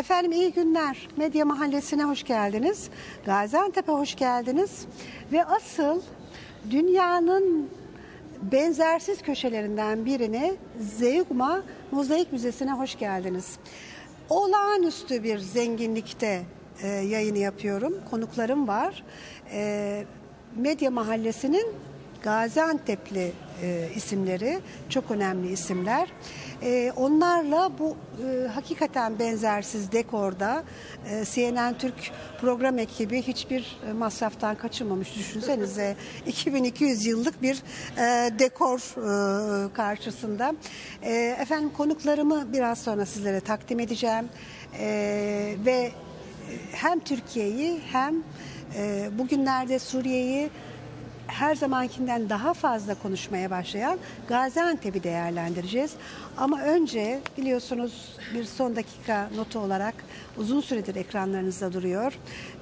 Efendim iyi günler. Medya Mahallesi'ne hoş geldiniz. Gaziantep'e hoş geldiniz. Ve asıl dünyanın benzersiz köşelerinden birine Zeugma Mozaik Müzesi'ne hoş geldiniz. Olağanüstü bir zenginlikte e, yayını yapıyorum. Konuklarım var. E, Medya Mahallesi'nin Gaziantep'li e, isimleri, çok önemli isimler. E, onlarla bu e, hakikaten benzersiz dekorda e, CNN Türk program ekibi hiçbir e, masraftan kaçınmamış düşünsenize. 2200 yıllık bir e, dekor e, karşısında. E, efendim konuklarımı biraz sonra sizlere takdim edeceğim. E, ve hem Türkiye'yi hem e, bugünlerde Suriye'yi her zamankinden daha fazla konuşmaya başlayan Gaziantep'i değerlendireceğiz. Ama önce biliyorsunuz bir son dakika notu olarak uzun süredir ekranlarınızda duruyor.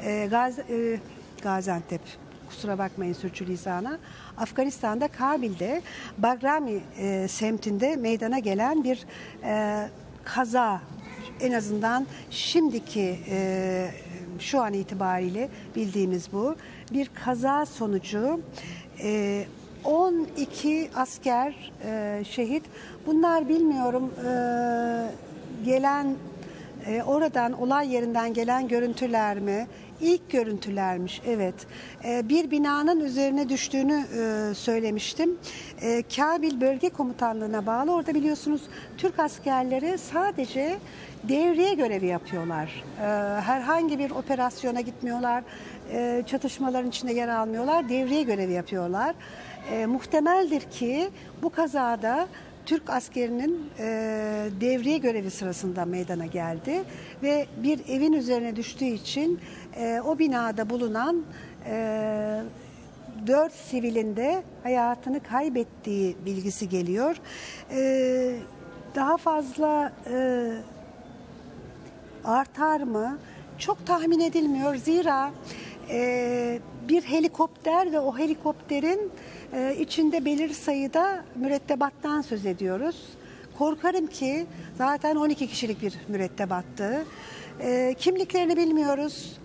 Ee, Gaz, e, Gaziantep kusura bakmayın sürçülisana. Afganistan'da Kabil'de Bagrami e, semtinde meydana gelen bir e, kaza en azından şimdiki e, şu an itibariyle bildiğimiz bu. Bir kaza sonucu e, 12 asker e, şehit. Bunlar bilmiyorum e, gelen e, oradan olay yerinden gelen görüntüler mi? İlk görüntülermiş evet. E, bir binanın üzerine düştüğünü e, söylemiştim. E, Kabil Bölge Komutanlığı'na bağlı. Orada biliyorsunuz Türk askerleri sadece devriye görevi yapıyorlar. E, herhangi bir operasyona gitmiyorlar. E, çatışmaların içinde yer almıyorlar. Devriye görevi yapıyorlar. E, muhtemeldir ki bu kazada Türk askerinin e, devriye görevi sırasında meydana geldi ve bir evin üzerine düştüğü için e, o binada bulunan e, dört sivilin de hayatını kaybettiği bilgisi geliyor. E, daha fazla e, artar mı? Çok tahmin edilmiyor. Zira e, bir helikopter ve o helikopterin e, içinde belirli sayıda mürettebattan söz ediyoruz. Korkarım ki zaten 12 kişilik bir mürettebattı. E, kimliklerini bilmiyoruz.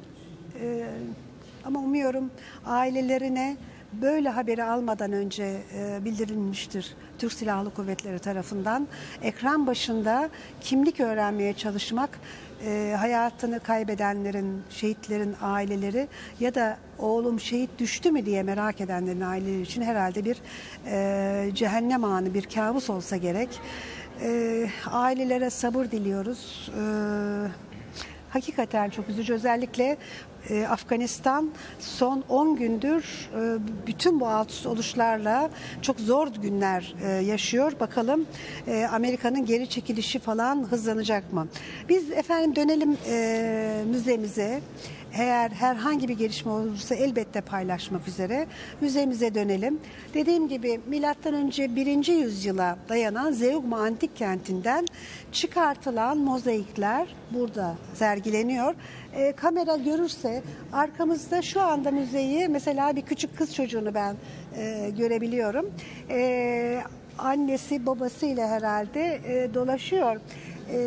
E, ama umuyorum ailelerine böyle haberi almadan önce e, bildirilmiştir Türk Silahlı Kuvvetleri tarafından. Ekran başında kimlik öğrenmeye çalışmak e, hayatını kaybedenlerin, şehitlerin aileleri ya da oğlum şehit düştü mü diye merak edenlerin aileleri için herhalde bir e, cehennem anı, bir kabus olsa gerek. Ailelere sabır diliyoruz. Hakikaten çok üzücü. Özellikle e, Afganistan son 10 gündür e, bütün bu alt oluşlarla çok zor günler e, yaşıyor. Bakalım Amerika'nın geri çekilişi falan hızlanacak mı? Biz efendim dönelim müzemize. Eğer herhangi bir gelişme olursa elbette paylaşmak üzere müzemize dönelim. Dediğim gibi milattan önce 1. yüzyıla dayanan Zeugma antik kentinden çıkartılan mozaikler burada sergileniyor. E, kamera görürse arkamızda şu anda müzeyi mesela bir küçük kız çocuğunu ben e, görebiliyorum. E, annesi babasıyla herhalde e, dolaşıyor. E,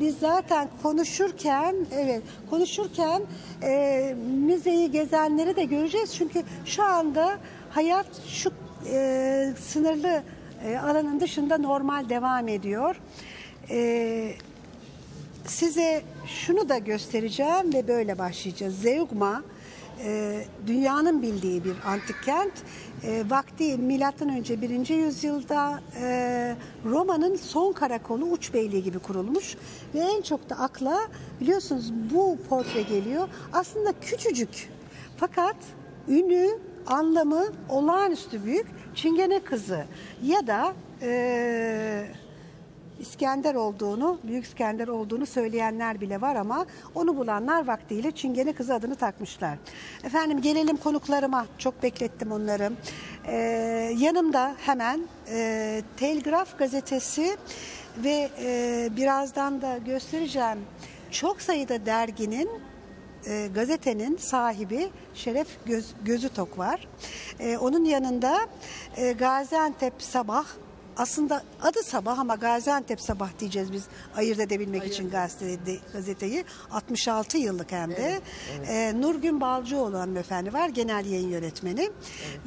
biz zaten konuşurken evet konuşurken e, müzeyi gezenleri de göreceğiz çünkü şu anda hayat şu e, sınırlı e, alanın dışında normal devam ediyor. E, size şunu da göstereceğim ve böyle başlayacağız. Zeugma e, dünyanın bildiği bir antik kent. E, vakti milattan önce 1. yüzyılda e, Roma'nın son karakolu Uçbeyliği gibi kurulmuş ve en çok da akla biliyorsunuz bu portre geliyor. Aslında küçücük fakat ünü, anlamı olağanüstü büyük Çingene kızı ya da e, İskender olduğunu, Büyük İskender olduğunu söyleyenler bile var ama onu bulanlar vaktiyle Çingene kızı adını takmışlar. Efendim gelelim konuklarıma. Çok beklettim onları. Ee, yanımda hemen e, Telgraf gazetesi ve e, birazdan da göstereceğim çok sayıda derginin e, gazetenin sahibi Şeref Göz, Gözü Tok var. E, onun yanında e, Gaziantep Sabah aslında adı sabah ama Gaziantep sabah diyeceğiz biz ayırt edebilmek için gazete, gazeteyi. 66 yıllık hem de. Ee, Nurgün Balcıoğlu hanımefendi var genel yayın yönetmeni.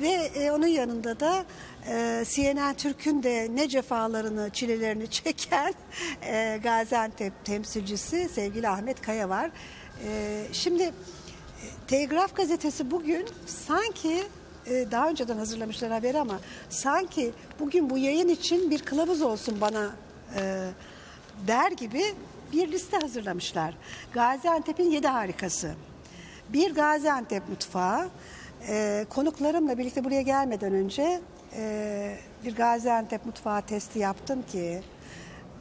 Ve e, onun yanında da e, CNN Türk'ün de ne cefalarını, çilelerini çeken e, Gaziantep temsilcisi sevgili Ahmet Kaya var. E, şimdi e, Telgraf gazetesi bugün sanki e, daha önceden hazırlamışlar haberi ama sanki bugün bu yayın için bir kılavuz olsun bana e, der gibi bir liste hazırlamışlar. Gaziantep'in yedi harikası. Bir Gaziantep mutfağı. E, konuklarımla birlikte buraya gelmeden önce e, bir Gaziantep mutfağı testi yaptım ki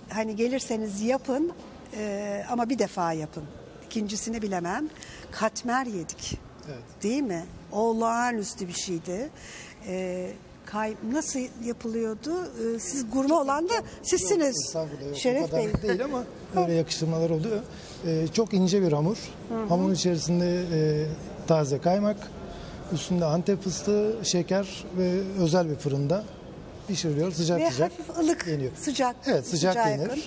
hani gelirseniz yapın e, ama bir defa yapın. İkincisini bilemem. Katmer yedik. Evet. Değil mi? Olağanüstü bir şeydi. E, kay, nasıl yapılıyordu? E, siz gurme olan da sizsiniz. Yok, o Şeref Bey. değil ama öyle yakıştırmalar oluyor. Ee, çok ince bir hamur. Hamurun içerisinde e, taze kaymak, üstünde antep fıstığı, şeker ve özel bir fırında pişiriliyor. Sıcak Ve sıcak hafif ılık, yeniyor. sıcak. Evet, sıcak sıcağa yenir. yakın.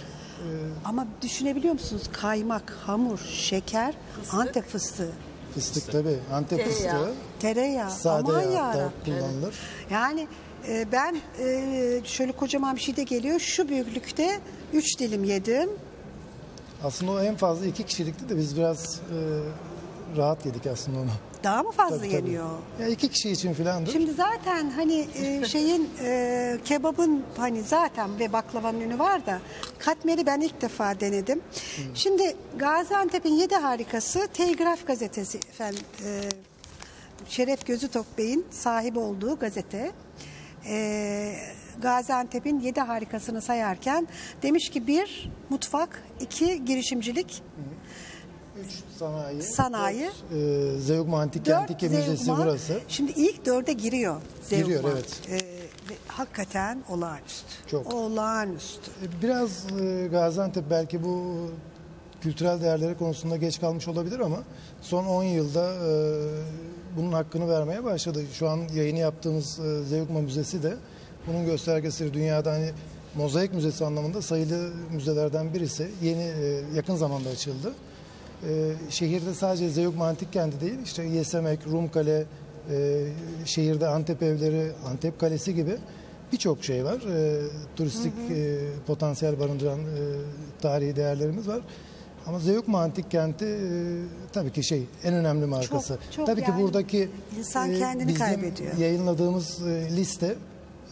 Ama düşünebiliyor musunuz? Kaymak, hamur, şeker, antep fıstığı, Fıstık tabii. Antep Tereyağı. fıstığı. tereyağı. Sade Aman yağda yarabbim. kullanılır. Yani e, ben e, şöyle kocaman bir şey de geliyor. Şu büyüklükte 3 dilim yedim. Aslında o en fazla iki kişilikti de biz biraz e, rahat yedik aslında onu. Daha mı fazla Tabii, tabii. yeniyor? Ya iki kişi için filandır. Şimdi zaten hani e, şeyin e, kebabın hani zaten ve baklavanın ünü var da katmeri ben ilk defa denedim. Şimdi Gaziantep'in yedi harikası Telgraf gazetesi efendim e, Şeref Gözütok Bey'in sahibi olduğu gazete. E, Gaziantep'in yedi harikasını sayarken demiş ki bir mutfak, iki girişimcilik, Üç sanayi. Sanayi. e, Zeugma Antik Antike Müzesi Zeugma. burası. Şimdi ilk dörde giriyor Zeugma. Giriyor, evet. Ve hakikaten olağanüstü. Çok. Olağanüstü. E, Biraz e, Gaziantep belki bu kültürel değerleri konusunda geç kalmış olabilir ama son 10 yılda e, bunun hakkını vermeye başladı. Şu an yayını yaptığımız e, Zeugma Müzesi de bunun göstergesi dünyada hani mozaik müzesi anlamında sayılı müzelerden birisi. Yeni e, yakın zamanda açıldı. E, şehirde sadece Zeugma Antik Kenti değil işte Yesemek, Rumkale, e, şehirde Antep evleri, Antep Kalesi gibi birçok şey var. E, turistik e, potansiyel barındıran e, tarihi değerlerimiz var. Ama Zeugma Antik Kenti e, tabii ki şey en önemli markası. çok tabii ki yani buradaki insan e, kendini bizim kaybediyor. yayınladığımız e, liste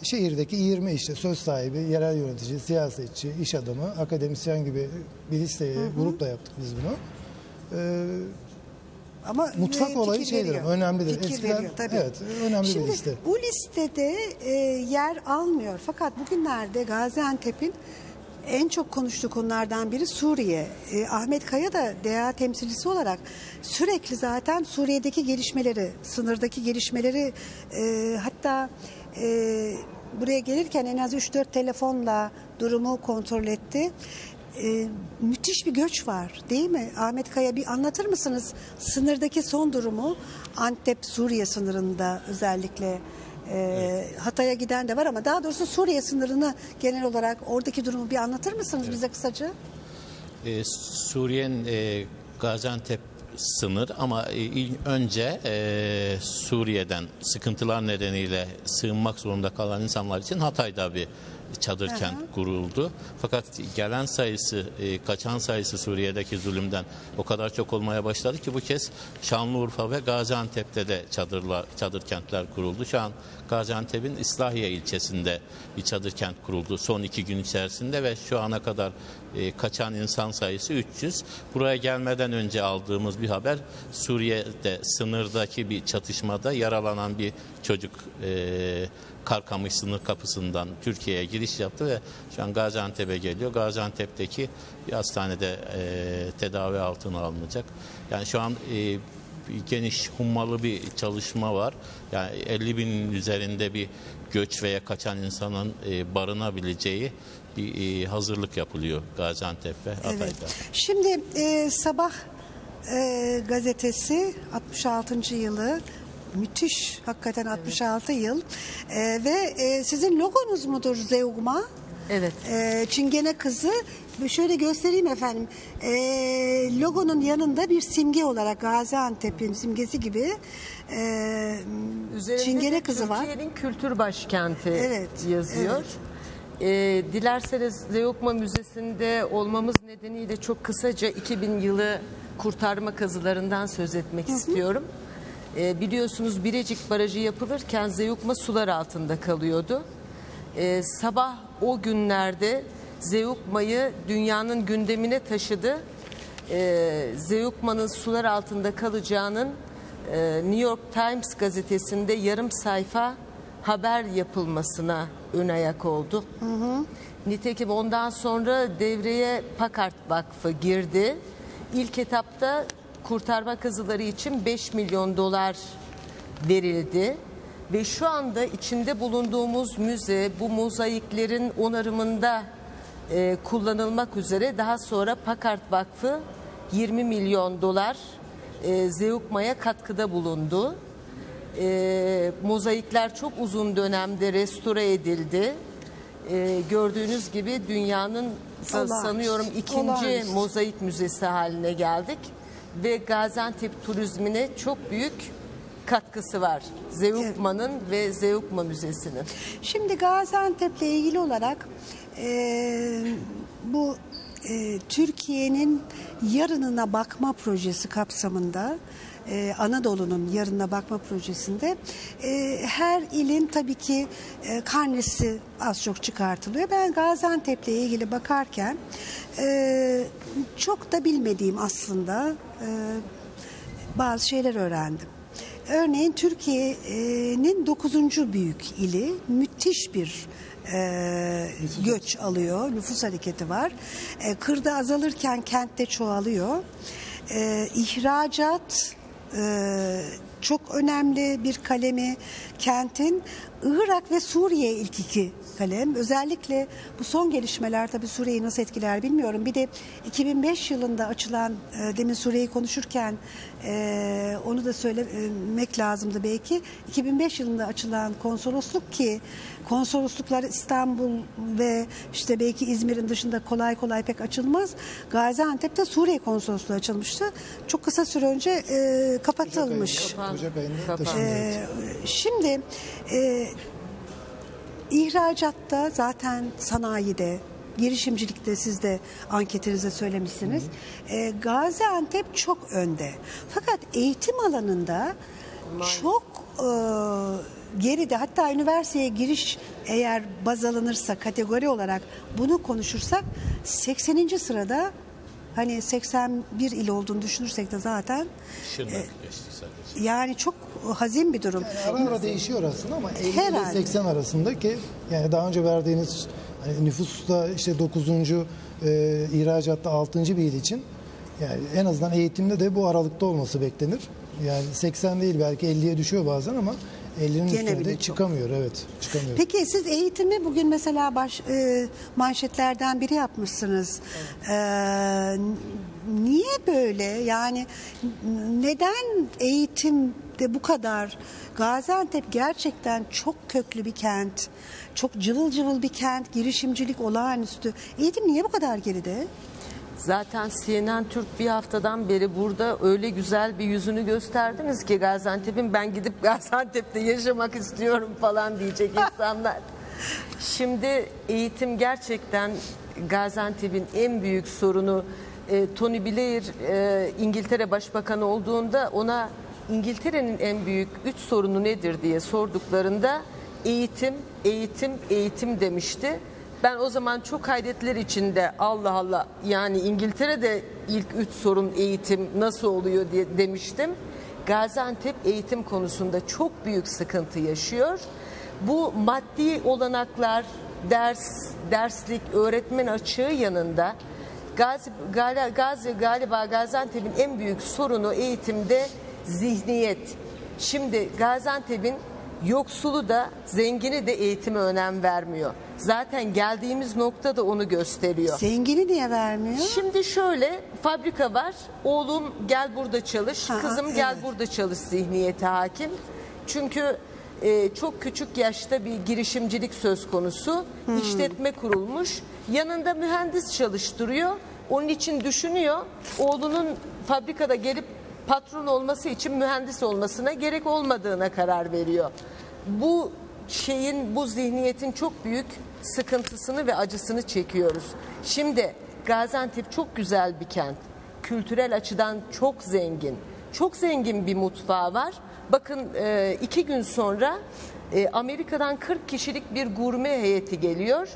şehirdeki 20 işte söz sahibi, yerel yönetici, siyasetçi, iş adamı, akademisyen gibi bir liste grupla yaptık biz bunu. E, Ama Mutfak olayı şeydir, veriyor. önemlidir. Fikir Eskiden- veriyor tabii. evet, önemli bir Şimdi, liste. Bu listede e, yer almıyor. Fakat bugünlerde Gaziantep'in en çok konuştuğu konulardan biri Suriye. E, Ahmet Kaya da DEA temsilcisi olarak sürekli zaten Suriye'deki gelişmeleri, sınırdaki gelişmeleri e, hatta e, buraya gelirken en az 3-4 telefonla durumu kontrol etti. E, müthiş bir göç var değil mi? Ahmet Kaya bir anlatır mısınız sınırdaki son durumu? Antep Suriye sınırında özellikle e, Hatay'a giden de var ama daha doğrusu Suriye sınırını genel olarak oradaki durumu bir anlatır mısınız bize kısaca? E, Suriye'nin e, Gaziantep sınır ama e, önce e, Suriye'den sıkıntılar nedeniyle sığınmak zorunda kalan insanlar için Hatay'da bir çadır Aha. kent kuruldu. Fakat gelen sayısı, e, kaçan sayısı Suriye'deki zulümden o kadar çok olmaya başladı ki bu kez Şanlıurfa ve Gaziantep'te de çadırlar, çadır kentler kuruldu. Şu an Gaziantep'in İslahiye ilçesinde bir çadır kent kuruldu son iki gün içerisinde ve şu ana kadar e, kaçan insan sayısı 300. Buraya gelmeden önce aldığımız bir haber Suriye'de sınırdaki bir çatışmada yaralanan bir çocuk e, Karkamış sınır kapısından Türkiye'ye giriş yaptı ve şu an Gaziantep'e geliyor. Gaziantep'teki bir hastanede e, tedavi altına alınacak. Yani şu an e, geniş hummalı bir çalışma var. Yani 50 binin üzerinde bir göç veya kaçan insanın e, barınabileceği bir e, hazırlık yapılıyor Gaziantep ve Hatay'da. Şimdi e, sabah e, gazetesi 66. yılı müthiş. Hakikaten 66 yıl. Ee, ve e, sizin logonuz mudur Zeugma? Evet. Ee, Çingene kızı. Şöyle göstereyim efendim. Ee, logonun yanında bir simge olarak Gaziantep'in simgesi gibi ee, Üzerinde Çingene kızı var. Türkiye'nin kültür başkenti Evet, yazıyor. evet. Ee, dilerseniz Zeugma Müzesi'nde olmamız nedeniyle çok kısaca 2000 yılı kurtarma kazılarından söz etmek istiyorum. Ee, biliyorsunuz Birecik Barajı yapılırken Zeugma sular altında kalıyordu. Ee, sabah o günlerde Zeugma'yı dünyanın gündemine taşıdı. Ee, Zeugma'nın sular altında kalacağının e, New York Times gazetesinde yarım sayfa haber yapılmasına ön ayak oldu. Nitekim ondan sonra devreye Packard Vakfı girdi. İlk etapta kurtarma kazıları için 5 milyon dolar verildi. Ve şu anda içinde bulunduğumuz müze bu mozaiklerin onarımında e, kullanılmak üzere daha sonra Packard Vakfı 20 milyon dolar e, Zeugma'ya katkıda bulundu. E, mozaikler çok uzun dönemde restore edildi. E, gördüğünüz gibi dünyanın Olağanüstü, sanıyorum ikinci olağanüstü. mozaik müzesi haline geldik ve Gaziantep turizmine çok büyük katkısı var. Zeugma'nın ve Zeugma Müzesi'nin. Şimdi Gaziantep'le ilgili olarak e, bu e, Türkiye'nin yarınına bakma projesi kapsamında e, Anadolu'nun yarınına bakma projesinde e, her ilin tabii ki e, karnesi az çok çıkartılıyor. Ben Gaziantep'le ilgili bakarken e, çok da bilmediğim aslında e, bazı şeyler öğrendim. Örneğin Türkiye'nin 9. büyük ili müthiş bir e, göç alıyor, nüfus hareketi var. E, kırda azalırken kentte çoğalıyor. E, ihracat e, çok önemli bir kalemi kentin Irak ve Suriye ilk iki kalem. Özellikle bu son gelişmeler tabii Suriye'yi nasıl etkiler bilmiyorum. Bir de 2005 yılında açılan e, demin Suriye'yi konuşurken e, onu da söylemek lazımdı belki. 2005 yılında açılan konsolosluk ki konsolosluklar İstanbul ve işte belki İzmir'in dışında kolay kolay pek açılmaz. Gaziantep'te Suriye konsolosluğu açılmıştı. Çok kısa süre önce e, kapatılmış. Ayında Kapan- taşındı. Ee, şimdi e, ihracatta zaten sanayide, girişimcilikte siz de anketinize söylemişsiniz. Ee, Gaziantep çok önde. Fakat eğitim alanında çok e, geride. Hatta üniversiteye giriş eğer baz alınırsa kategori olarak bunu konuşursak 80. sırada hani 81 il olduğunu düşünürsek de zaten Şırnak geçti sadece. yani çok hazin bir durum. Ara ara değişiyor aslında ama 50 ile Herhalde. 80 arasında ki yani daha önce verdiğiniz hani nüfusta işte 9. E, ihracatta 6. bir il için yani en azından eğitimde de bu aralıkta olması beklenir. Yani 80 değil belki 50'ye düşüyor bazen ama 50'nin Gene üstüne bile çıkamıyor evet çıkamıyor. Peki siz eğitimi bugün mesela baş, e, manşetlerden biri yapmışsınız. Ee, niye böyle? Yani neden eğitimde bu kadar? Gaziantep gerçekten çok köklü bir kent. Çok cıvıl cıvıl bir kent. Girişimcilik olağanüstü. Eğitim niye bu kadar geride? Zaten CNN Türk bir haftadan beri burada öyle güzel bir yüzünü gösterdiniz ki Gaziantep'in ben gidip Gaziantep'te yaşamak istiyorum falan diyecek insanlar. Şimdi eğitim gerçekten Gaziantep'in en büyük sorunu. E, Tony Blair e, İngiltere Başbakanı olduğunda ona İngiltere'nin en büyük üç sorunu nedir diye sorduklarında eğitim, eğitim, eğitim demişti. Ben o zaman çok hayretler içinde Allah Allah yani İngiltere'de ilk üç sorun eğitim nasıl oluyor diye demiştim. Gaziantep eğitim konusunda çok büyük sıkıntı yaşıyor. Bu maddi olanaklar, ders, derslik, öğretmen açığı yanında Gazi, Gazi, galiba Gaziantep'in en büyük sorunu eğitimde zihniyet. Şimdi Gaziantep'in yoksulu da zengini de eğitime önem vermiyor. Zaten geldiğimiz nokta da onu gösteriyor. Zengini niye vermiyor? Şimdi şöyle fabrika var. Oğlum gel burada çalış. Ha, Kızım gel evet. burada çalış zihniyete hakim. Çünkü e, çok küçük yaşta bir girişimcilik söz konusu. İşletme kurulmuş. Yanında mühendis çalıştırıyor. Onun için düşünüyor. Oğlunun fabrikada gelip patron olması için mühendis olmasına gerek olmadığına karar veriyor. Bu şeyin, bu zihniyetin çok büyük sıkıntısını ve acısını çekiyoruz. Şimdi Gaziantep çok güzel bir kent. Kültürel açıdan çok zengin. Çok zengin bir mutfağı var. Bakın e, iki gün sonra e, Amerika'dan 40 kişilik bir gurme heyeti geliyor.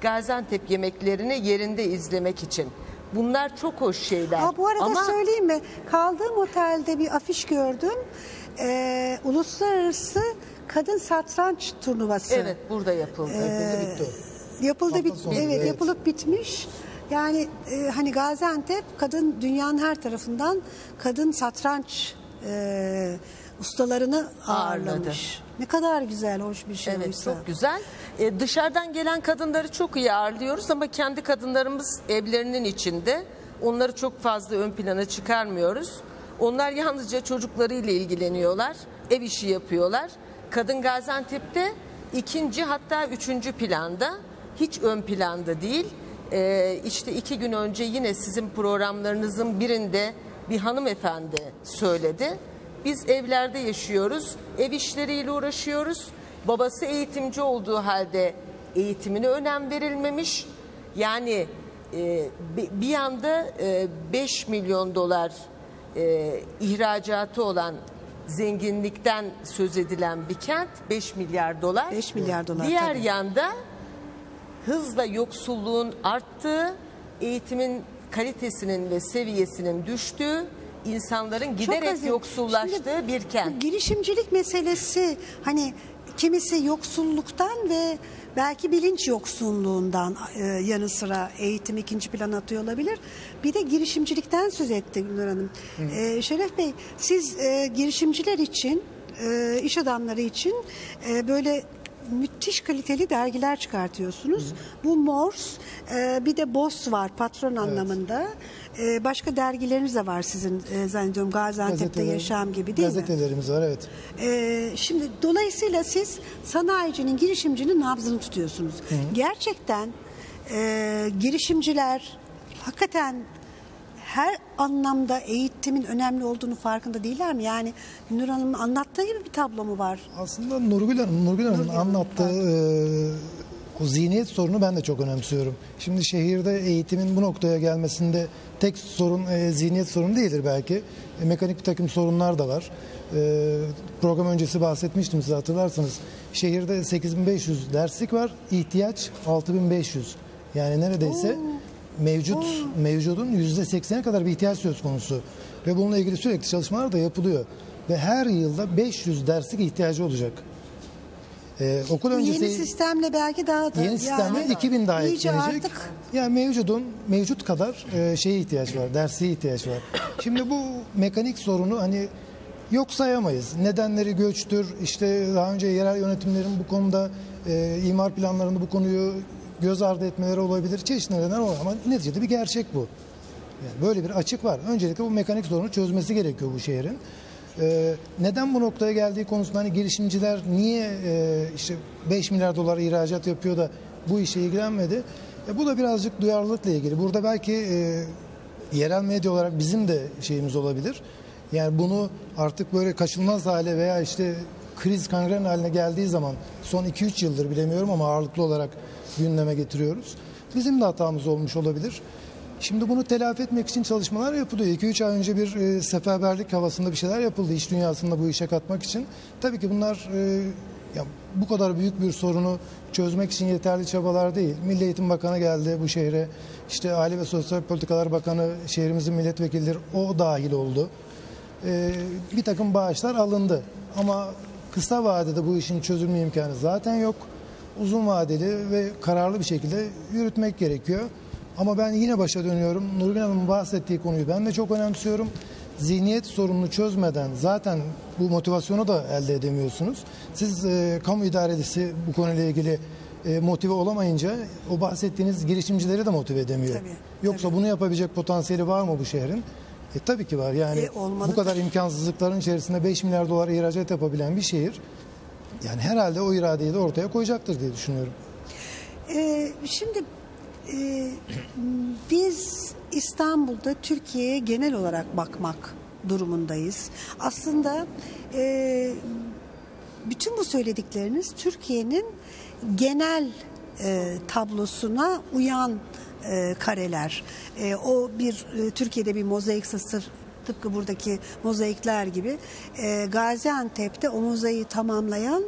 Gaziantep yemeklerini yerinde izlemek için. Bunlar çok hoş şeyler. Aa, bu arada Ama söyleyeyim mi? Kaldığım otelde bir afiş gördüm. Ee, uluslararası kadın satranç turnuvası. evet burada yapıldı. Bitti o. Yapıldı bit sonu, evet, evet. yapılıp bitmiş. Yani e, hani Gaziantep kadın dünyanın her tarafından kadın satranç e, ustalarını Ağırladı. ağırlamış. Ne kadar güzel, hoş bir şey Evet oysa. çok güzel. Ee, dışarıdan gelen kadınları çok iyi ağırlıyoruz ama kendi kadınlarımız evlerinin içinde. Onları çok fazla ön plana çıkarmıyoruz. Onlar yalnızca çocuklarıyla ilgileniyorlar. Ev işi yapıyorlar. Kadın Gaziantep'te ikinci hatta üçüncü planda. Hiç ön planda değil. Ee, işte iki gün önce yine sizin programlarınızın birinde bir hanımefendi söyledi. Biz evlerde yaşıyoruz, ev işleriyle uğraşıyoruz. Babası eğitimci olduğu halde eğitimine önem verilmemiş. Yani e, bi- bir yanda e, 5 milyon dolar e, ihracatı olan zenginlikten söz edilen bir kent 5 milyar dolar. 5 milyar dolar, Diğer tabii. yanda hızla yoksulluğun arttığı, eğitimin kalitesinin ve seviyesinin düştüğü, insanların giderek azim. yoksullaştığı Şimdi bir kent. Girişimcilik meselesi hani kimisi yoksulluktan ve belki bilinç yoksunluğundan e, yanı sıra eğitim ikinci plana atıyor olabilir. Bir de girişimcilikten söz etti Gülnur Hanım. E, Şeref Bey siz e, girişimciler için, e, iş adamları için e, böyle müthiş kaliteli dergiler çıkartıyorsunuz. Bu Mors, e, bir de Boss var patron anlamında. E, başka dergileriniz de var sizin e, zannediyorum Gaziantep'te Gazeteler- Yaşam gibi değil mi? Gazetelerimiz var evet. Ee, şimdi dolayısıyla siz sanayicinin, girişimcinin nabzını tutuyorsunuz. Gerçekten e, girişimciler hakikaten her anlamda eğitimin önemli olduğunu farkında değiller mi? Yani Nur Hanım'ın anlattığı gibi bir tablo mu var? Aslında Nurgül Hanım, Nurgül Hanım'ın anlattığı e, o zihniyet sorunu ben de çok önemsiyorum. Şimdi şehirde eğitimin bu noktaya gelmesinde tek sorun e, zihniyet sorunu değildir belki. E, mekanik bir takım sorunlar da var. E, program öncesi bahsetmiştim size hatırlarsanız. Şehirde 8500 derslik var, ihtiyaç 6500. Yani neredeyse mevcut mevcudun yüzde seksene kadar bir ihtiyaç söz konusu ve bununla ilgili sürekli çalışmalar da yapılıyor ve her yılda 500 derslik ihtiyacı olacak. Ee, okul öncesi yeni sistemle belki daha da yeni sistemde yani 2000 daha eklenecek. artık Yani mevcudun mevcut kadar e, şeye ihtiyaç var, dersliğe ihtiyaç var. Şimdi bu mekanik sorunu hani yok sayamayız. Nedenleri göçtür. İşte daha önce yerel yönetimlerin bu konuda e, imar planlarında bu konuyu göz ardı etmeleri olabilir. Çeşitli nedenler var ama neticede bir gerçek bu. Yani böyle bir açık var. Öncelikle bu mekanik sorunu çözmesi gerekiyor bu şehrin. Ee, neden bu noktaya geldiği konusunda hani girişimciler niye e, işte 5 milyar dolar ihracat yapıyor da bu işe ilgilenmedi? E, bu da birazcık duyarlılıkla ilgili. Burada belki e, yerel medya olarak bizim de şeyimiz olabilir. Yani bunu artık böyle kaçınılmaz hale veya işte kriz kangren haline geldiği zaman son 2-3 yıldır bilemiyorum ama ağırlıklı olarak gündeme getiriyoruz. Bizim de hatamız olmuş olabilir. Şimdi bunu telafi etmek için çalışmalar yapılıyor. 2-3 ay önce bir e, seferberlik havasında bir şeyler yapıldı iş dünyasında bu işe katmak için. Tabii ki bunlar e, ya bu kadar büyük bir sorunu çözmek için yeterli çabalar değil. Milli Eğitim Bakanı geldi bu şehre. İşte Aile ve Sosyal Politikalar Bakanı, şehrimizin milletvekilleri o dahil oldu. E, bir takım bağışlar alındı. Ama kısa vadede bu işin çözülme imkanı zaten yok. Uzun vadeli ve kararlı bir şekilde yürütmek gerekiyor. Ama ben yine başa dönüyorum. Nurgül Hanım'ın bahsettiği konuyu ben de çok önemsiyorum. Zihniyet sorununu çözmeden zaten bu motivasyonu da elde edemiyorsunuz. Siz e, kamu idarecisi bu konuyla ilgili e, motive olamayınca o bahsettiğiniz girişimcileri de motive edemiyor. Tabii, Yoksa bunu yapabilecek potansiyeli var mı bu şehrin? E tabii ki var. Yani E, olmalı. bu kadar imkansızlıkların içerisinde 5 milyar dolar ihracat yapabilen bir şehir yani herhalde o iradeyi de ortaya koyacaktır diye düşünüyorum. Ee, şimdi e, biz İstanbul'da Türkiye'ye genel olarak bakmak durumundayız. Aslında e, bütün bu söyledikleriniz Türkiye'nin genel e, tablosuna uyan e, kareler. E, o bir e, Türkiye'de bir mozaik sır tıpkı buradaki mozaikler gibi e, Gaziantep'te o mozaiği tamamlayan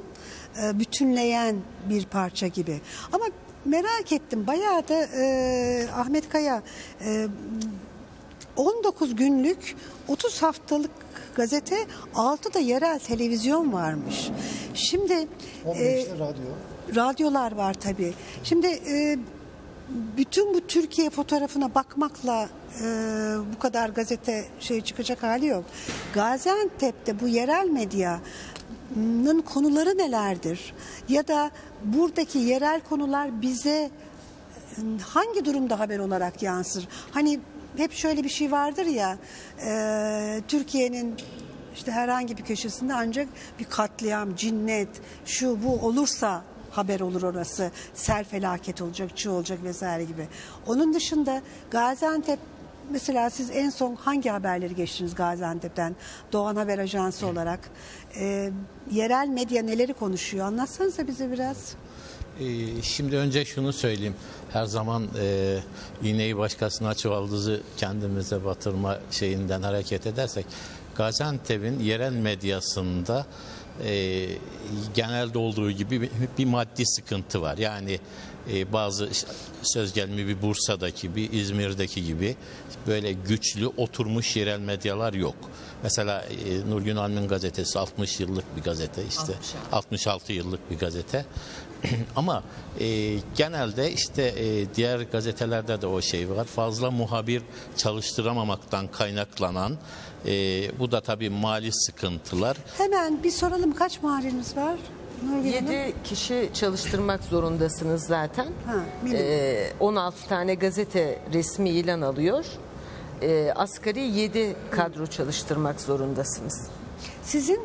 e, bütünleyen bir parça gibi. Ama merak ettim bayağı da e, Ahmet Kaya e, 19 günlük 30 haftalık gazete 6 da yerel televizyon varmış. Şimdi 15'te radyo. radyolar var tabii. Şimdi e, bütün bu Türkiye fotoğrafına bakmakla e, bu kadar gazete şey çıkacak hali yok. Gaziantep'te bu yerel medyanın konuları nelerdir? Ya da buradaki yerel konular bize hangi durumda haber olarak yansır? Hani hep şöyle bir şey vardır ya e, Türkiye'nin işte herhangi bir köşesinde ancak bir katliam, cinnet, şu bu olursa haber olur orası. Sel felaket olacak, çığ olacak vesaire gibi. Onun dışında Gaziantep mesela siz en son hangi haberleri geçtiniz Gaziantep'ten Doğan Haber Ajansı olarak? E, yerel medya neleri konuşuyor? Anlatsanıza bize biraz. Ee, Şimdi önce şunu söyleyeyim. Her zaman e, iğneyi başkasına çuvaldızı kendimize batırma şeyinden hareket edersek Gaziantep'in yerel medyasında e, genelde olduğu gibi bir, bir maddi sıkıntı var. Yani e, bazı söz gelimi bir Bursa'daki, bir İzmir'deki gibi böyle güçlü oturmuş yerel medyalar yok. Mesela e, Nurgün Almin gazetesi 60 yıllık bir gazete işte 66 yıllık bir gazete. Ama e, genelde işte e, diğer gazetelerde de o şey var. Fazla muhabir çalıştıramamaktan kaynaklanan e, bu da tabii mali sıkıntılar. Hemen bir soralım kaç muhabirimiz var? Nurgül Hanım? 7 kişi çalıştırmak zorundasınız zaten. Ha. Ee, 16 tane gazete resmi ilan alıyor. Ee, asgari 7 kadro çalıştırmak zorundasınız. Sizin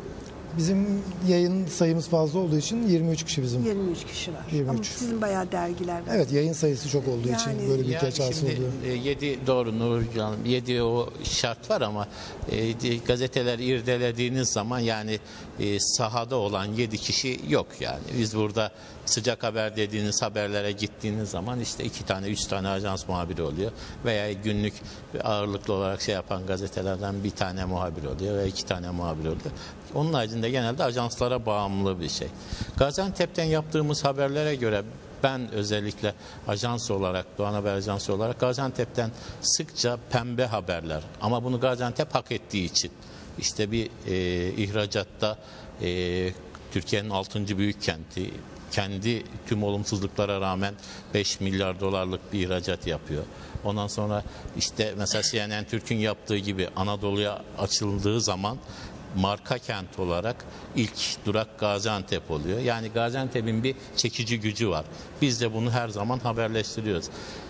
Bizim yayın sayımız fazla olduğu için 23 kişi bizim. 23 kişi var. 23. Ama sizin bayağı dergiler var. Evet yayın sayısı çok olduğu Yani- için böyle bir ihtiyaç hasıl oluyor. 7 doğru Nurgül Hanım 7 o şart var ama e, gazeteler irdelediğiniz zaman yani e, sahada olan 7 kişi yok yani. Biz burada sıcak haber dediğiniz haberlere gittiğiniz zaman işte iki tane üç tane ajans muhabiri oluyor veya günlük ağırlıklı olarak şey yapan gazetelerden bir tane muhabir oluyor veya iki tane muhabir oluyor. Onun haricinde genelde ajanslara bağımlı bir şey. Gaziantep'ten yaptığımız haberlere göre ben özellikle ajans olarak, Doğan Haber Ajansı olarak Gaziantep'ten sıkça pembe haberler ama bunu Gaziantep hak ettiği için işte bir e, ihracatta e, Türkiye'nin 6. büyük kenti kendi tüm olumsuzluklara rağmen 5 milyar dolarlık bir ihracat yapıyor. Ondan sonra işte mesela CNN Türk'ün yaptığı gibi Anadolu'ya açıldığı zaman marka kent olarak ilk durak Gaziantep oluyor. Yani Gaziantep'in bir çekici gücü var. Biz de bunu her zaman haberleştiriyoruz.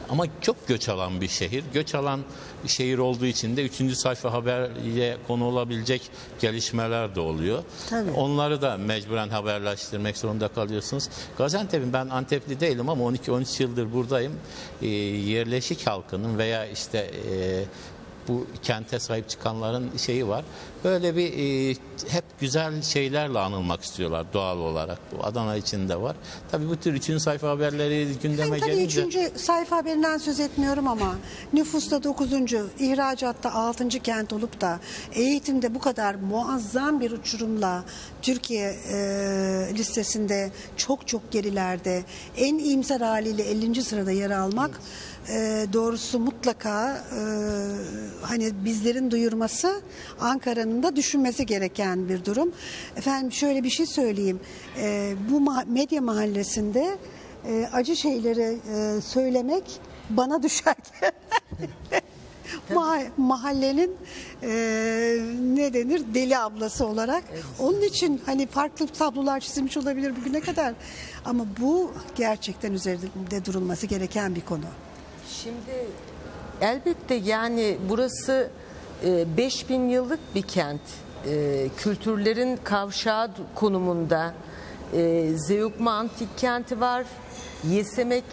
Ama çok göç alan bir şehir. Göç alan bir şehir olduğu için de 3. sayfa haberle konu olabilecek gelişmeler de oluyor. Tabii. Onları da mecburen haberleştirmek zorunda kalıyorsunuz. Gaziantep'in ben Antepli değilim ama 12-13 yıldır buradayım. Ee, yerleşik halkının veya işte e, bu kente sahip çıkanların şeyi var. Böyle bir e, hep güzel şeylerle anılmak istiyorlar doğal olarak. Bu Adana için de var. Tabii bu tür üçüncü sayfa haberleri gündeme Ben tabii gelince üçüncü sayfa haberinden söz etmiyorum ama nüfusta dokuzuncu, ihracatta altıncı kent olup da eğitimde bu kadar muazzam bir uçurumla Türkiye e, listesinde çok çok gerilerde en iyimser haliyle 50. sırada yer almak e, doğrusu mutlaka e, hani bizlerin duyurması Ankara'nın da düşünmesi gereken bir durum. Efendim şöyle bir şey söyleyeyim. E, bu ma- medya mahallesinde e, acı şeyleri e, söylemek bana düşerken Ma- mahallenin e, ne denir deli ablası olarak. Onun için hani farklı tablolar çizilmiş olabilir bugüne kadar. Ama bu gerçekten üzerinde durulması gereken bir konu. Şimdi elbette yani burası e, 5000 yıllık bir kent. E, Kültürlerin kavşağı konumunda. E, Zeugma Antik Kenti var. Yesemek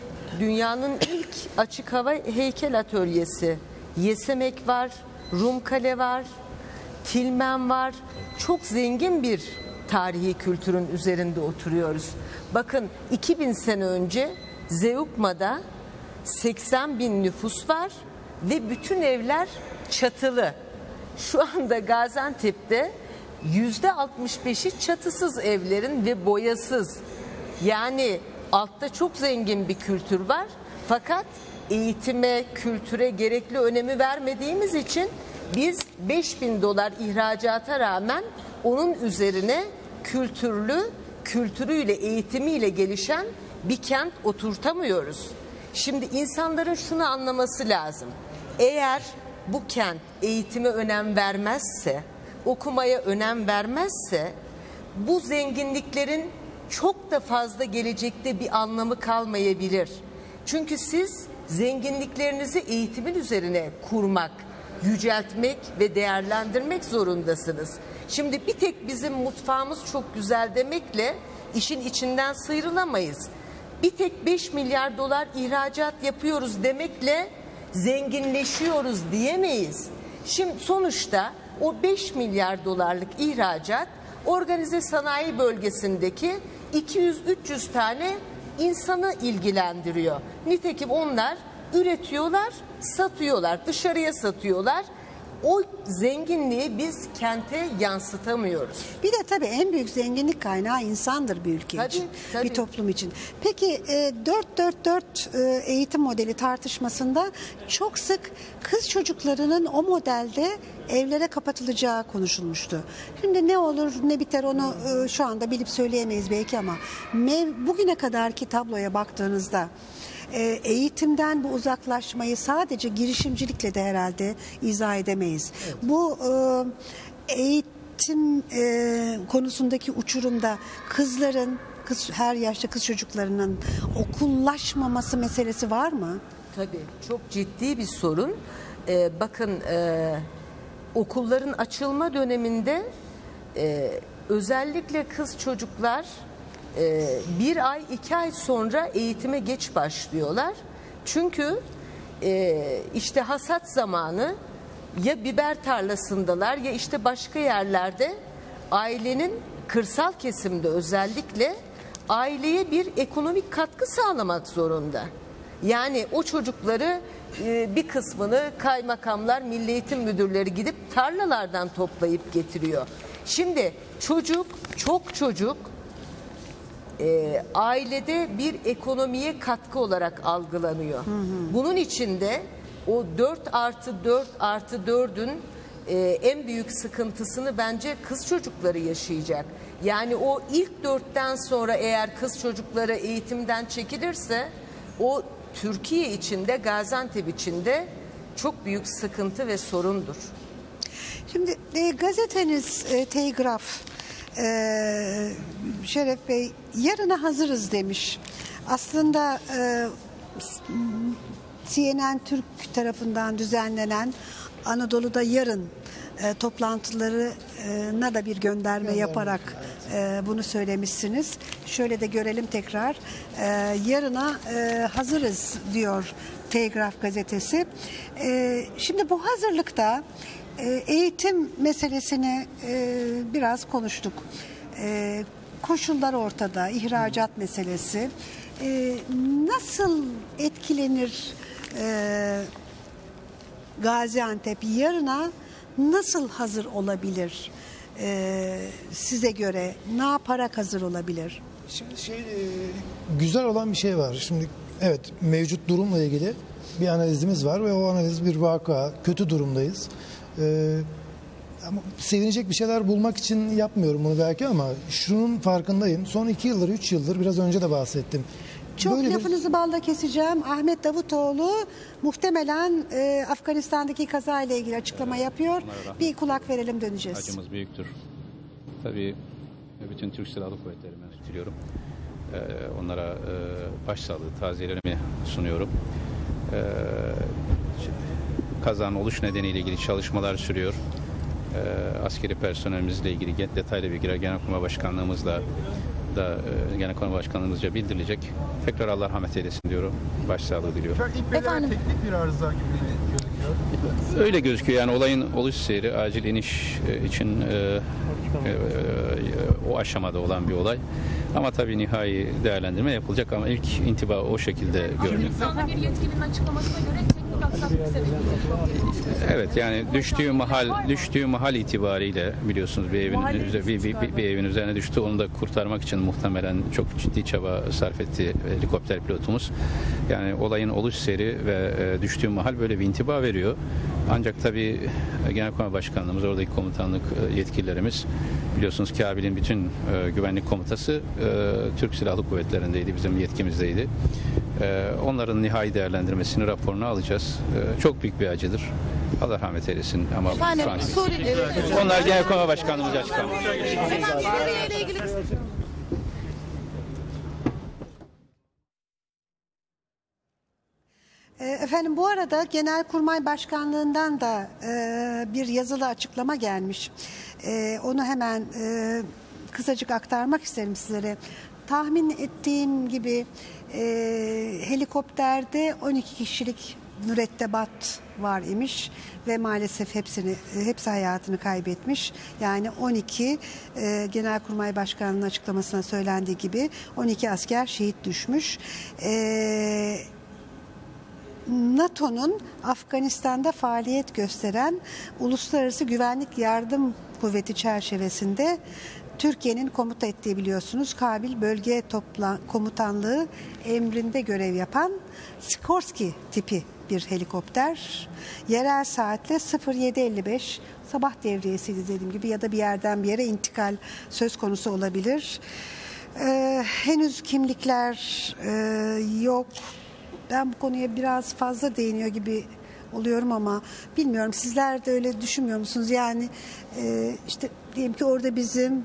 dünyanın ilk açık hava heykel atölyesi. Yesemek var, Rum Kale var, Tilmen var. Çok zengin bir tarihi kültürün üzerinde oturuyoruz. Bakın 2000 sene önce Zeugma'da 80 bin nüfus var ve bütün evler çatılı. Şu anda Gaziantep'te yüzde 65'i çatısız evlerin ve boyasız. Yani altta çok zengin bir kültür var. Fakat eğitime, kültüre gerekli önemi vermediğimiz için biz 5000 dolar ihracata rağmen onun üzerine kültürlü, kültürüyle, eğitimiyle gelişen bir kent oturtamıyoruz. Şimdi insanların şunu anlaması lazım. Eğer bu kent eğitime önem vermezse, okumaya önem vermezse bu zenginliklerin çok da fazla gelecekte bir anlamı kalmayabilir. Çünkü siz zenginliklerinizi eğitimin üzerine kurmak, yüceltmek ve değerlendirmek zorundasınız. Şimdi bir tek bizim mutfağımız çok güzel demekle işin içinden sıyrılamayız. Bir tek 5 milyar dolar ihracat yapıyoruz demekle zenginleşiyoruz diyemeyiz. Şimdi sonuçta o 5 milyar dolarlık ihracat organize sanayi bölgesindeki 200-300 tane insanı ilgilendiriyor. Nitekim onlar üretiyorlar, satıyorlar, dışarıya satıyorlar. O zenginliği biz kente yansıtamıyoruz. Bir de tabii en büyük zenginlik kaynağı insandır bir ülke Tabii, için, tabii. bir toplum için. Peki e, 4-4-4 e, eğitim modeli tartışmasında çok sık kız çocuklarının o modelde evlere kapatılacağı konuşulmuştu. Şimdi ne olur ne biter onu e, şu anda bilip söyleyemeyiz belki ama bugüne kadarki tabloya baktığınızda e, eğitimden bu uzaklaşmayı sadece girişimcilikle de herhalde izah edemeyiz. Bu e, eğitim e, konusundaki uçurumda kızların kız her yaşta kız çocuklarının okullaşmaması meselesi var mı? Tabii çok ciddi bir sorun. Ee, bakın e, okulların açılma döneminde e, özellikle kız çocuklar e, bir ay iki ay sonra eğitime geç başlıyorlar. Çünkü e, işte hasat zamanı ya biber tarlasındalar ya işte başka yerlerde ailenin kırsal kesimde özellikle aileye bir ekonomik katkı sağlamak zorunda. Yani o çocukları e, bir kısmını kaymakamlar, milli eğitim müdürleri gidip tarlalardan toplayıp getiriyor. Şimdi çocuk, çok çocuk e, ailede bir ekonomiye katkı olarak algılanıyor. Bunun içinde o 4 artı 4 artı 4'ün e, en büyük sıkıntısını bence kız çocukları yaşayacak. Yani o ilk dörtten sonra eğer kız çocukları eğitimden çekilirse o Türkiye içinde Gaziantep içinde çok büyük sıkıntı ve sorundur. Şimdi e, gazeteniz e, Telgraf e, Şeref Bey yarına hazırız demiş. Aslında e, CNN Türk tarafından düzenlenen Anadolu'da yarın e, toplantılarına da bir gönderme yaparak e, bunu söylemişsiniz. Şöyle de görelim tekrar. E, yarına e, hazırız diyor Telgraf gazetesi. E, şimdi bu hazırlıkta eğitim meselesini e, biraz konuştuk. E, koşullar ortada, ihracat meselesi. E, nasıl etkilenir e, Gaziantep yarına nasıl hazır olabilir e, size göre? Ne yaparak hazır olabilir? Şimdi şey güzel olan bir şey var. Şimdi evet mevcut durumla ilgili bir analizimiz var ve o analiz bir vaka. Kötü durumdayız. Ee, ama sevinecek bir şeyler bulmak için yapmıyorum bunu belki ama şunun farkındayım. Son iki yıldır, üç yıldır biraz önce de bahsettim. Çok Böyle bir- lafınızı balla keseceğim. Ahmet Davutoğlu muhtemelen e, Afganistan'daki kaza ile ilgili açıklama yapıyor. Bir kulak verelim döneceğiz. Acımız büyüktür. Tabii bütün Türk Silahlı Kuvvetlerime diliyorum. Ee, onlara e, başsağlığı, taziyelerimi sunuyorum. Ee, kazanın oluş nedeniyle ilgili çalışmalar sürüyor. E, askeri personelimizle ilgili detaylı bilgiler Genelkurmay Başkanlığımızla da e, Genelkurmay Başkanlığımızca bildirilecek. Tekrar Allah rahmet eylesin diyorum. Başsağlığı diliyorum. Efendim? teknik bir arıza gibi gözüküyor. Öyle gözüküyor yani olayın oluş seyri acil iniş e, için e, e, e, o aşamada olan bir olay. Ama tabii nihai değerlendirme yapılacak ama ilk intiba o şekilde görünüyor. Bir yetkilinin açıklamasına göre. Evet yani düştüğü mahal düştüğü mahal itibariyle biliyorsunuz bir evin bir, bir, bir, bir evin üzerine düştü. Onu da kurtarmak için muhtemelen çok ciddi çaba sarf etti helikopter pilotumuz. Yani olayın oluş seri ve e, düştüğü mahal böyle bir intiba veriyor. Ancak tabii e, Genelkurmay Başkanlığımız, oradaki komutanlık e, yetkililerimiz biliyorsunuz Kabil'in bütün güvenlik komutası Türk Silahlı Kuvvetleri'ndeydi, bizim yetkimizdeydi. Onların nihai değerlendirmesini, raporunu alacağız. E, çok büyük bir acıdır. Allah rahmet eylesin ama an- Suriye onlar Genelkurmay Başkanlığımız açıklamış. E, Efendim bu arada Genelkurmay Başkanlığından da e, bir yazılı açıklama gelmiş. E, onu hemen e, kısacık aktarmak isterim sizlere. Tahmin ettiğim gibi e, helikopterde 12 kişilik mürettebat var imiş ve maalesef hepsini hepsi hayatını kaybetmiş. Yani 12 e, Genelkurmay Başkanlığı'nın açıklamasına söylendiği gibi 12 asker şehit düşmüş. E, NATO'nun Afganistan'da faaliyet gösteren Uluslararası Güvenlik Yardım Kuvveti çerçevesinde Türkiye'nin komuta ettiği biliyorsunuz Kabil Bölge Topla Komutanlığı emrinde görev yapan Sikorsky tipi bir helikopter. Yerel saatle 07.55 sabah devriyesiydi dediğim gibi ya da bir yerden bir yere intikal söz konusu olabilir. Ee, henüz kimlikler e, yok. Ben bu konuya biraz fazla değiniyor gibi oluyorum ama bilmiyorum sizler de öyle düşünmüyor musunuz? Yani e, işte diyelim ki orada bizim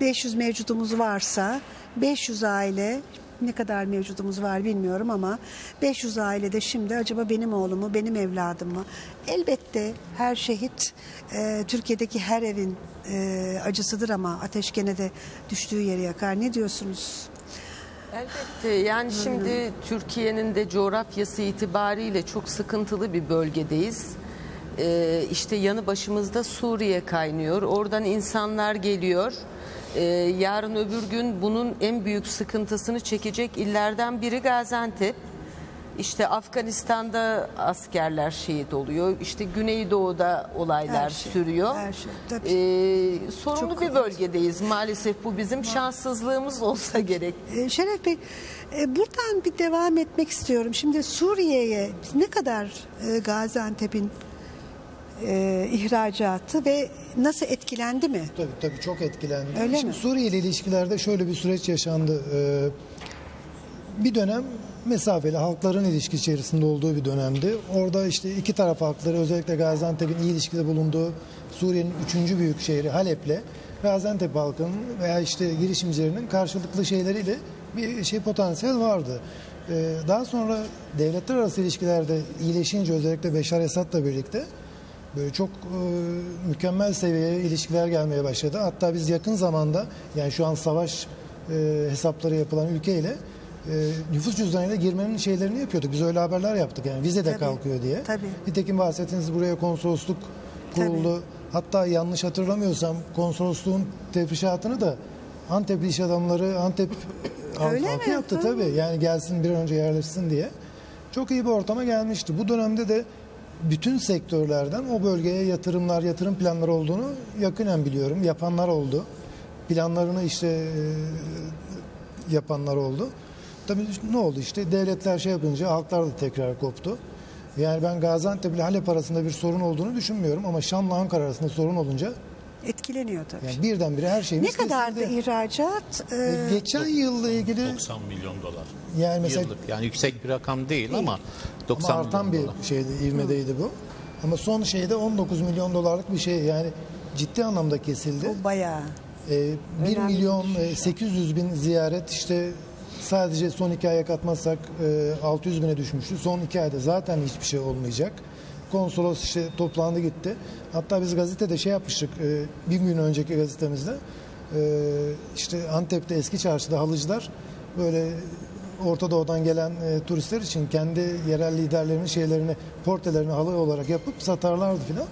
500 mevcudumuz varsa 500 aile ne kadar mevcudumuz var bilmiyorum ama 500 ailede şimdi acaba benim oğlum mu benim evladım mı? Elbette her şehit e, Türkiye'deki her evin e, acısıdır ama ateş gene de düştüğü yeri yakar. Ne diyorsunuz? Elbette yani şimdi Türkiye'nin de coğrafyası itibariyle çok sıkıntılı bir bölgedeyiz. Ee, işte yanı başımızda Suriye kaynıyor. Oradan insanlar geliyor. Ee, yarın öbür gün bunun en büyük sıkıntısını çekecek illerden biri Gaziantep. İşte Afganistan'da askerler şehit oluyor. İşte Güneydoğu'da olaylar Her şey, sürüyor. her şey, tabii. Ee, sorunlu Çok bir evet. bölgedeyiz. Maalesef bu bizim şanssızlığımız olsa gerek. Ee, Şeref Bey, e, buradan bir devam etmek istiyorum. Şimdi Suriye'ye ne kadar e, Gaziantep'in e, ihracatı ve nasıl etkilendi mi? Tabii tabii çok etkilendi. Öyle Şimdi mi? Suriye ile ilişkilerde şöyle bir süreç yaşandı. Ee, bir dönem mesafeli halkların ilişki içerisinde olduğu bir dönemdi. Orada işte iki taraf halkları özellikle Gaziantep'in iyi ilişkide bulunduğu Suriye'nin üçüncü büyük şehri Halep'le Gaziantep halkının veya işte girişimcilerinin karşılıklı şeyleriyle bir şey potansiyel vardı. Ee, daha sonra devletler arası ilişkilerde iyileşince özellikle Beşar Esad'la birlikte Böyle çok e, mükemmel seviyeye ilişkiler gelmeye başladı. Hatta biz yakın zamanda yani şu an savaş e, hesapları yapılan ülkeyle e, nüfus cüzdanıyla girmenin şeylerini yapıyorduk. Biz öyle haberler yaptık yani vize de Tabii, kalkıyor diye. tabii. Nitekim bahsettiğiniz buraya konsolosluk kuruldu. Hatta yanlış hatırlamıyorsam konsolosluğun tefrişatını da Antepli iş adamları Antep Öyle halkı mi? yaptı Hı. tabii. Yani gelsin bir an önce yerleşsin diye. Çok iyi bir ortama gelmişti. Bu dönemde de bütün sektörlerden o bölgeye yatırımlar, yatırım planları olduğunu yakinen biliyorum. Yapanlar oldu. Planlarını işte e, yapanlar oldu. Tabii ne oldu işte devletler şey yapınca halklar da tekrar koptu. Yani ben Gaziantep ile Halep arasında bir sorun olduğunu düşünmüyorum ama Şam'la Ankara arasında sorun olunca Etkileniyor tabii. yani birdenbire her şeyimiz ne kadardı kesildi. ihracat? Ee, E, Geçen yılla ilgili 90 milyon dolar. Yani mesela- Yıllık. Yani yüksek bir rakam değil ama 90 Ama artan bir dolar. şeydi, ivmedeydi bu. Ama son şeyde 19 milyon dolarlık bir şey yani ciddi anlamda kesildi. o bayağı. Ee, 1 Önemli. milyon e, 800 bin ziyaret işte sadece son iki aya katmazsak e, 600 bine düşmüştü. Son iki ayda zaten hiçbir şey olmayacak. Konsolos işte toplandı gitti. Hatta biz gazetede şey yapmıştık e, bir gün önceki gazetemizde e, işte Antep'te eski çarşıda halıcılar böyle Orta Doğu'dan gelen e, turistler için kendi yerel liderlerinin şeylerini portrelerini halı olarak yapıp satarlardı filan.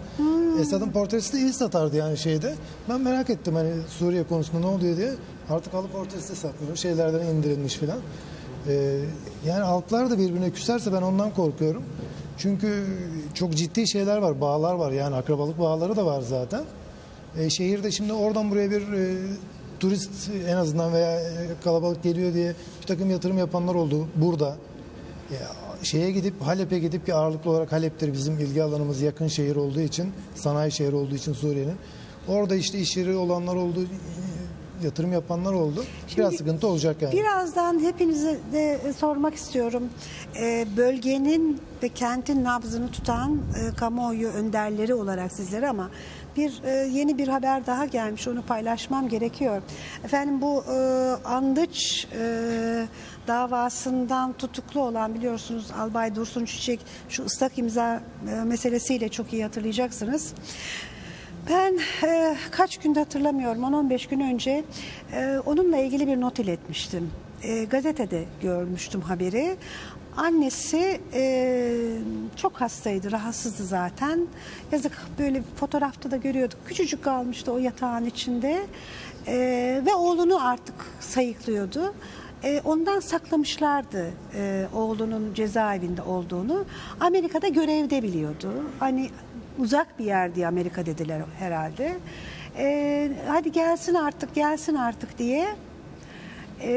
Esad'ın portresi de iyi satardı yani şeyde. Ben merak ettim hani Suriye konusunda ne oluyor diye. Artık halı portresi de satmıyor. Şeylerden indirilmiş filan. Ee, yani halklar da birbirine küserse ben ondan korkuyorum. Çünkü çok ciddi şeyler var, bağlar var. Yani akrabalık bağları da var zaten. Ee, şehirde şimdi oradan buraya bir e, turist en azından veya e, kalabalık geliyor diye bir takım yatırım yapanlar oldu burada. Ya, şeye gidip Halep'e gidip ki ağırlıklı olarak Halep'tir bizim ilgi alanımız yakın şehir olduğu için, sanayi şehri olduğu için Suriye'nin. Orada işte iş yeri olanlar oldu, yatırım yapanlar oldu. Biraz Şimdi sıkıntı olacak yani. Birazdan hepinize de sormak istiyorum. Ee, bölgenin ve kentin nabzını tutan e, kamuoyu önderleri olarak sizlere ama bir e, yeni bir haber daha gelmiş. Onu paylaşmam gerekiyor. Efendim bu e, Andıç e, davasından tutuklu olan biliyorsunuz Albay Dursun Çiçek şu ıslak imza e, meselesiyle çok iyi hatırlayacaksınız. Ben e, kaç günde hatırlamıyorum 10-15 gün önce e, onunla ilgili bir not iletmiştim. E, gazetede görmüştüm haberi. Annesi e, çok hastaydı, rahatsızdı zaten. Yazık böyle fotoğrafta da görüyorduk. Küçücük kalmıştı o yatağın içinde. E, ve oğlunu artık sayıklıyordu. E, ondan saklamışlardı e, oğlunun cezaevinde olduğunu. Amerika'da görevde biliyordu. Hani uzak bir yer diye Amerika dediler herhalde. E, hadi gelsin artık, gelsin artık diye e,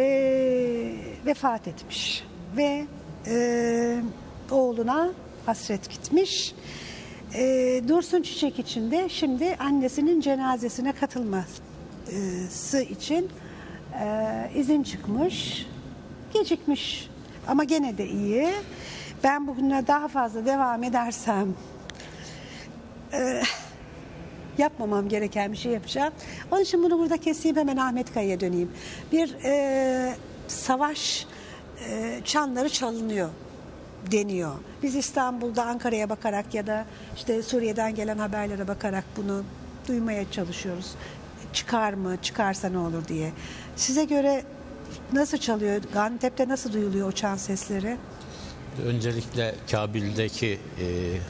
vefat etmiş. Ve e, oğluna hasret gitmiş. E, Dursun Çiçek için de şimdi annesinin cenazesine katılması için e, izin çıkmış. Gecikmiş ama gene de iyi. Ben bugüne daha fazla devam edersem e, yapmamam gereken bir şey yapacağım. Onun için bunu burada keseyim hemen Ahmet Kaya'ya döneyim. Bir e, savaş e, çanları çalınıyor deniyor. Biz İstanbul'da Ankara'ya bakarak ya da işte Suriye'den gelen haberlere bakarak bunu duymaya çalışıyoruz. Çıkar mı, çıkarsa ne olur diye. Size göre nasıl çalıyor? Gaziantep'te nasıl duyuluyor o çan sesleri? Öncelikle Kabil'deki e,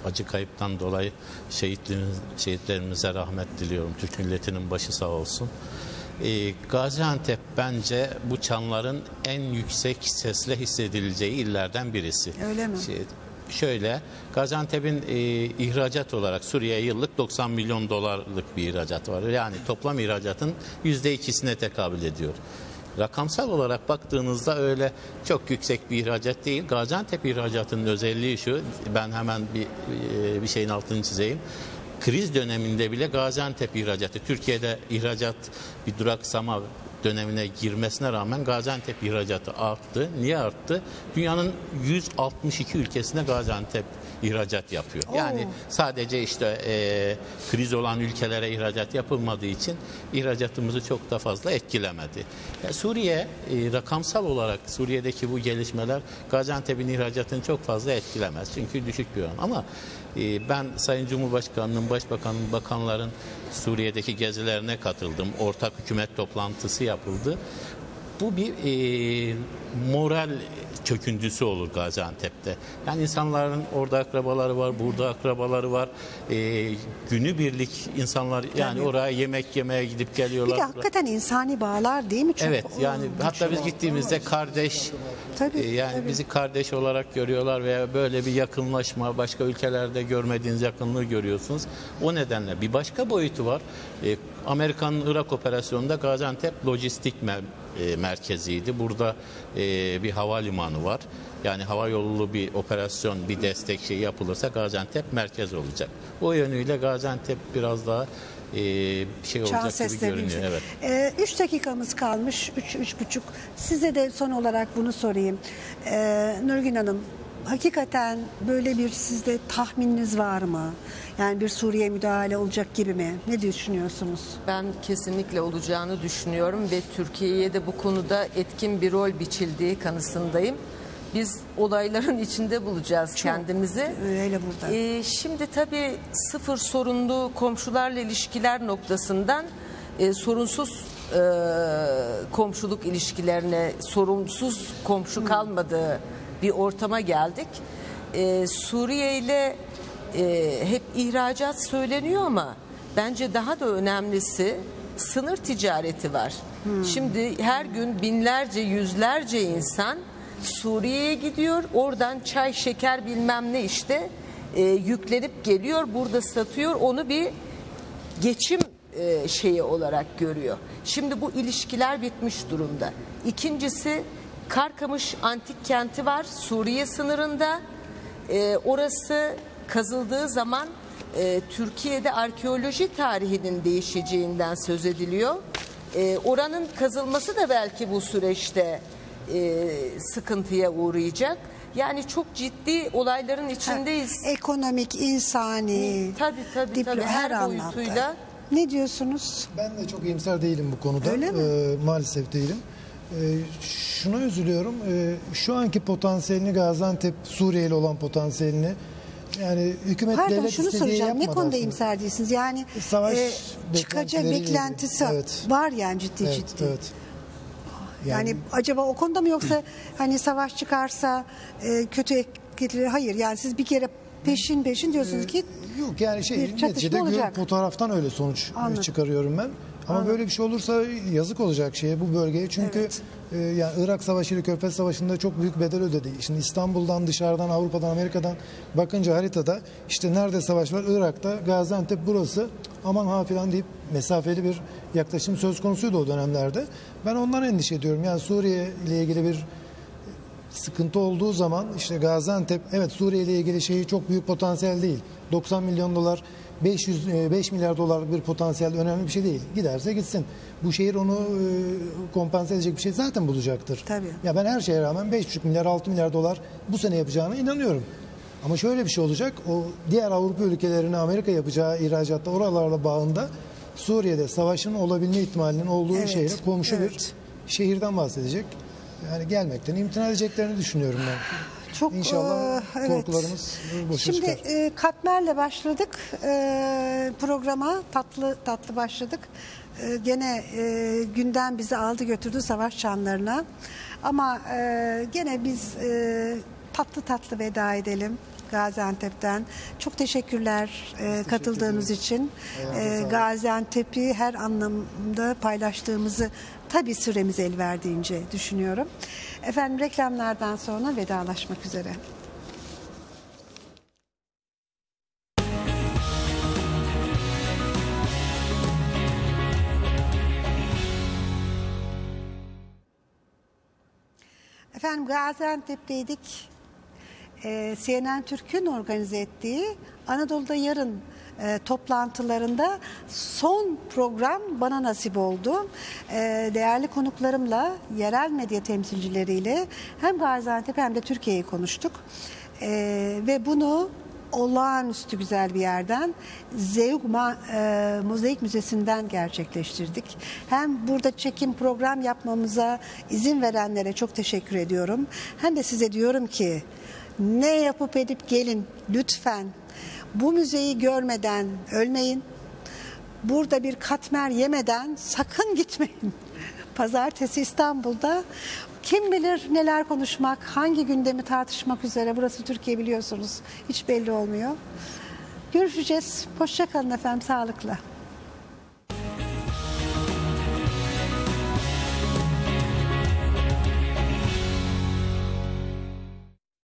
acı kayıptan dolayı şehitlerimiz, şehitlerimize rahmet diliyorum. Türk milletinin başı sağ olsun. E, Gaziantep bence bu çanların en yüksek sesle hissedileceği illerden birisi. Öyle mi? Şey, şöyle, Gaziantep'in e, ihracat olarak Suriye'ye yıllık 90 milyon dolarlık bir ihracat var. Yani toplam ihracatın %2'sine tekabül ediyor. Rakamsal olarak baktığınızda öyle çok yüksek bir ihracat değil. Gaziantep ihracatının özelliği şu, ben hemen bir, e, bir şeyin altını çizeyim. Kriz döneminde bile Gaziantep ihracatı, Türkiye'de ihracat bir duraksama dönemine girmesine rağmen Gaziantep ihracatı arttı. Niye arttı? Dünyanın 162 ülkesine Gaziantep ihracat yapıyor. Yani sadece işte e, kriz olan ülkelere ihracat yapılmadığı için ihracatımızı çok da fazla etkilemedi. Ya Suriye e, rakamsal olarak Suriye'deki bu gelişmeler Gaziantep'in ihracatını çok fazla etkilemez. Çünkü düşük bir oran. Ama e, ben Sayın Cumhurbaşkanı'nın, Başbakan'ın, bakanların Suriye'deki gezilerine katıldım. Ortak hükümet toplantısı yapıldı. Bu bir e, moral çöküntüsü olur Gaziantep'te. Yani insanların orada akrabaları var, burada akrabaları var. E, günübirlik insanlar yani Tabii. oraya yemek yemeye gidip Bir geliyorlar. de hakikaten insani bağlar değil mi? Çok Evet yani hatta biz gittiğimizde kardeş Tabii, e, yani tabii. bizi kardeş olarak görüyorlar veya böyle bir yakınlaşma başka ülkelerde görmediğiniz yakınlığı görüyorsunuz. O nedenle bir başka boyutu var. E, Amerikan Irak operasyonunda Gaziantep lojistik mer- e, merkeziydi. Burada e, bir havalimanı var. Yani hava yollu bir operasyon, bir destek şey yapılırsa Gaziantep merkez olacak. O yönüyle Gaziantep biraz daha e, şey olacak Çan gibi görünüyor. Evet. Ee, üç dakikamız kalmış. Üç, üç buçuk. Size de son olarak bunu sorayım. Ee, Nurgün Hanım, hakikaten böyle bir sizde tahmininiz var mı? Yani bir Suriye müdahale olacak gibi mi? Ne düşünüyorsunuz? Ben kesinlikle olacağını düşünüyorum ve Türkiye'ye de bu konuda etkin bir rol biçildiği kanısındayım. biz olayların içinde bulacağız kendimizi. Öyle burada. Ee, şimdi tabii sıfır sorunlu komşularla ilişkiler noktasından e, sorunsuz e, komşuluk ilişkilerine sorunsuz komşu kalmadığı bir ortama geldik. E, Suriye ile e, hep ihracat söyleniyor ama bence daha da önemlisi sınır ticareti var. Şimdi her gün binlerce yüzlerce insan Suriye'ye gidiyor oradan çay şeker bilmem ne işte e, yüklenip geliyor burada satıyor onu bir geçim e, şeyi olarak görüyor. Şimdi bu ilişkiler bitmiş durumda. İkincisi Karkamış antik kenti var Suriye sınırında. E, orası kazıldığı zaman e, Türkiye'de arkeoloji tarihinin değişeceğinden söz ediliyor. E, oranın kazılması da belki bu süreçte e, sıkıntıya uğrayacak. Yani çok ciddi olayların içindeyiz. Ekonomik, insani, Tabii, tabii, diplo- tabii. her, Her anlamda. boyutuyla. Ne diyorsunuz? Ben de çok iyimser değilim bu konuda. Öyle mi? Ee, maalesef değilim. Ee, şuna üzülüyorum. Ee, şu anki potansiyelini Gaziantep Suriyeli olan potansiyelini yani hükümet Pardon devlet şunu soracağım. Ne konuda aslında. imser değilsiniz? Yani Savaş e, çıkacak beklentisi. Evet. var yani ciddi Evet, ciddi. evet. Yani, acaba o konuda mı yoksa hani savaş çıkarsa e, kötü etkileri hayır yani siz bir kere peşin peşin diyorsunuz ki Yok yani şey neticede olacak. fotoğraftan öyle sonuç Anladım. çıkarıyorum ben. Ama böyle bir şey olursa yazık olacak şeye bu bölgeye. Çünkü Evet. e, yani Irak Savaşı ile Körfez Savaşı'nda çok büyük bedel ödedi. Şimdi İstanbul'dan, dışarıdan, Avrupa'dan, Amerika'dan bakınca haritada işte nerede savaş var? Irak'ta, Gaziantep burası. Aman ha filan deyip mesafeli bir yaklaşım söz konusuydu o dönemlerde. Ben ondan endişe ediyorum. Yani Suriye ile ilgili bir sıkıntı olduğu zaman işte Gaziantep evet Suriye ile ilgili şeyi çok büyük potansiyel değil. 90 milyon dolar 500 e, 5 milyar dolar bir potansiyel önemli bir şey değil. Giderse gitsin. Bu şehir onu e, kompanse edecek bir şey zaten bulacaktır. Tabii. Ya ben her şeye rağmen 5,5 milyar 6 milyar dolar bu sene yapacağına inanıyorum. Ama şöyle bir şey olacak. O diğer Avrupa ülkelerine Amerika yapacağı ihracatta oralarla bağında Suriye'de savaşın olabilme ihtimalinin olduğu Evet, şehre komşu evet. bir şehirden bahsedecek. Yani gelmekten imtina edeceklerini düşünüyorum ben. Çok İnşallah e, evet. korkularımız boşa Şimdi çıkar. katmerle başladık e, programa tatlı tatlı başladık. E, gene e, günden bizi aldı götürdü savaş çanlarına. Ama e, gene biz e, tatlı tatlı veda edelim. Gaziantep'ten. Çok teşekkürler e, katıldığınız için. E, Gaziantep'i her anlamda paylaştığımızı tabii süremiz el verdiğince düşünüyorum. Efendim reklamlardan sonra vedalaşmak üzere. Efendim Gaziantep'teydik. Ee, CNN Türk'ün organize ettiği Anadolu'da Yarın e, toplantılarında son program bana nasip oldu. Ee, değerli konuklarımla, yerel medya temsilcileriyle hem Gaziantep hem de Türkiye'yi konuştuk. Ee, ve bunu olağanüstü güzel bir yerden Zeug Ma- e, Mozaik Müzesi'nden gerçekleştirdik. Hem burada çekim program yapmamıza izin verenlere çok teşekkür ediyorum. Hem de size diyorum ki ne yapıp edip gelin lütfen bu müzeyi görmeden ölmeyin. Burada bir katmer yemeden sakın gitmeyin. Pazartesi İstanbul'da kim bilir neler konuşmak, hangi gündemi tartışmak üzere. Burası Türkiye biliyorsunuz. Hiç belli olmuyor. Görüşeceğiz. Hoşçakalın efendim, sağlıkla.